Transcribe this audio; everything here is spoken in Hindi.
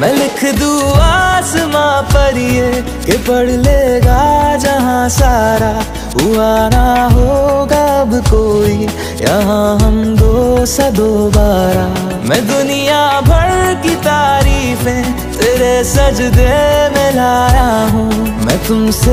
मैं लिख दू आसमां पर ये कि पढ़ लेगा जहाँ सारा हुआ ना होगा अब कोई। यहाँ हम दो सा दोबारा मैं दुनिया भर की तारीफें तेरे सजदे में लाया हूँ। मैं तुमसे